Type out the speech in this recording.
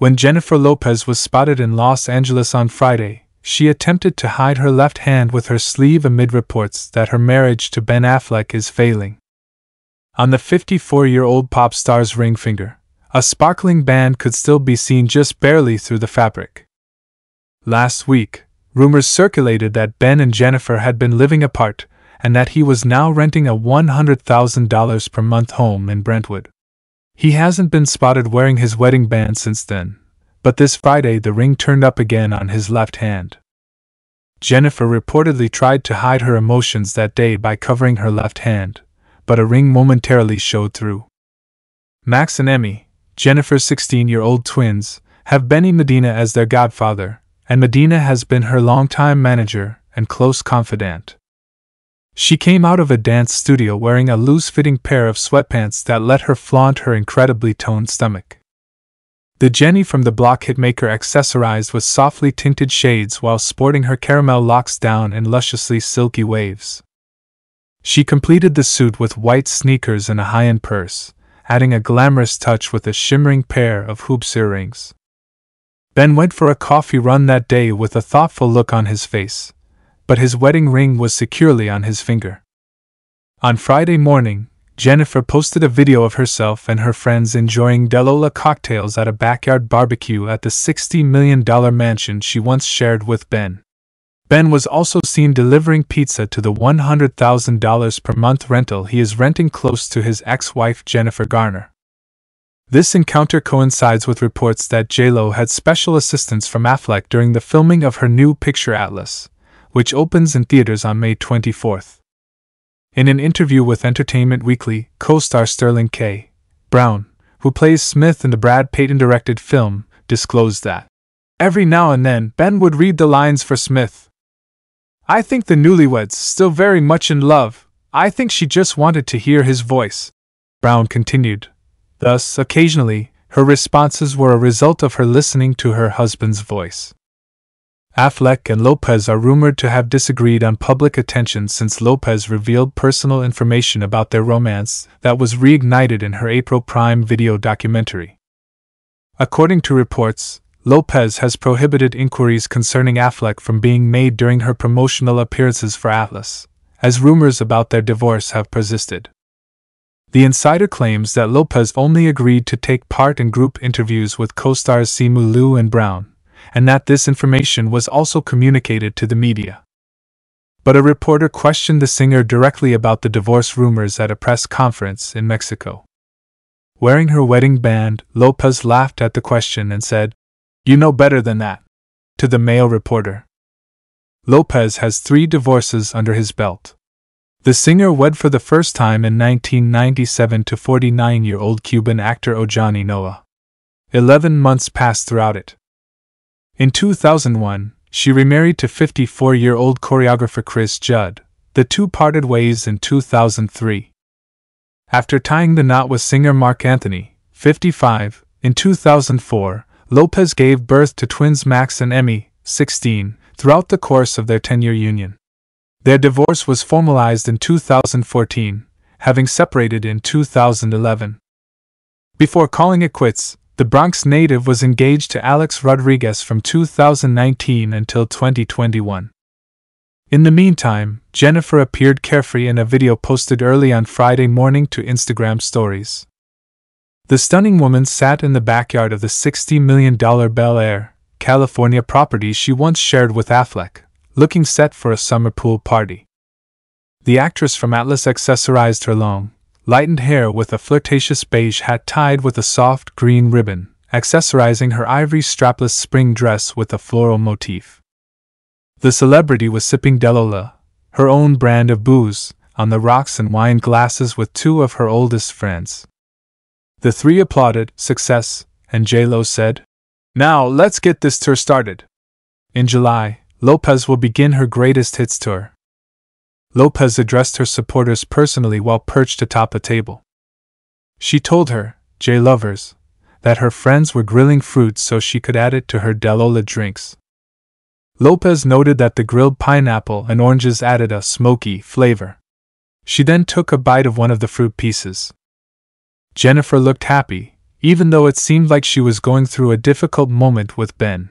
When Jennifer Lopez was spotted in Los Angeles on Friday, she attempted to hide her left hand with her sleeve amid reports that her marriage to Ben Affleck is failing. On the 54 year old pop star's ring finger, a sparkling band could still be seen just barely through the fabric. Last week, rumors circulated that Ben and Jennifer had been living apart and that he was now renting a $100,000 per month home in Brentwood. He hasn't been spotted wearing his wedding band since then, but this Friday the ring turned up again on his left hand. Jennifer reportedly tried to hide her emotions that day by covering her left hand, but a ring momentarily showed through. Max and Emmy, Jennifer's 16 year old twins, have Benny Medina as their godfather, and Medina has been her longtime manager and close confidant. She came out of a dance studio wearing a loose fitting pair of sweatpants that let her flaunt her incredibly toned stomach. The Jenny from the block hitmaker accessorized with softly tinted shades while sporting her caramel locks down in lusciously silky waves. She completed the suit with white sneakers and a high end purse, adding a glamorous touch with a shimmering pair of hoops earrings. Ben went for a coffee run that day with a thoughtful look on his face, but his wedding ring was securely on his finger. On Friday morning, Jennifer posted a video of herself and her friends enjoying DeLola cocktails at a backyard barbecue at the $60 million mansion she once shared with Ben. Ben was also seen delivering pizza to the $100,000 per month rental he is renting close to his ex wife Jennifer Garner. This encounter coincides with reports that JLo had special assistance from Affleck during the filming of her new picture Atlas, which opens in theaters on May 24th. In an interview with Entertainment Weekly, co star Sterling K. Brown, who plays Smith in the Brad Peyton directed film, disclosed that every now and then Ben would read the lines for Smith. I think the newlyweds still very much in love. I think she just wanted to hear his voice. Brown continued, Thus, occasionally, her responses were a result of her listening to her husband's voice. Affleck and Lopez are rumored to have disagreed on public attention since Lopez revealed personal information about their romance that was reignited in her April Prime video documentary. According to reports, Lopez has prohibited inquiries concerning Affleck from being made during her promotional appearances for Atlas, as rumors about their divorce have persisted. The insider claims that Lopez only agreed to take part in group interviews with co stars Simu Liu and Brown, and that this information was also communicated to the media. But a reporter questioned the singer directly about the divorce rumors at a press conference in Mexico. Wearing her wedding band, Lopez laughed at the question and said, You know better than that. To the male reporter. Lopez has three divorces under his belt. The singer wed for the first time in 1997 to 49 year old Cuban actor Ojani Noa. Eleven months passed throughout it. In 2001, she remarried to 54 year old choreographer Chris Judd. The two parted ways in 2003. After tying the knot with singer Marc Anthony, 55, in 2004, Lopez gave birth to twins Max and Emmy, 16, throughout the course of their 10 year union. Their divorce was formalized in 2014, having separated in 2011. Before calling it quits, the Bronx native was engaged to Alex Rodriguez from 2019 until 2021. In the meantime, Jennifer appeared carefree in a video posted early on Friday morning to Instagram stories. The stunning woman sat in the backyard of the $60 million Bel Air, California property she once shared with Affleck, looking set for a summer pool party. The actress from Atlas accessorized her long, lightened hair with a flirtatious beige hat tied with a soft green ribbon, accessorizing her ivory strapless spring dress with a floral motif. The celebrity was sipping DeLola, her own brand of booze, on the rocks and wine glasses with two of her oldest friends. The three applauded success, and J-Lo said, Now let's get this tour started. In July, Lopez will begin her greatest hits tour. Lopez addressed her supporters personally while perched atop a table. She told her, J lovers, that her friends were grilling fruit so she could add it to her DeLola drinks. Lopez noted that the grilled pineapple and oranges added a smoky flavor. She then took a bite of one of the fruit pieces. Jennifer looked happy, even though it seemed like she was going through a difficult moment with Ben.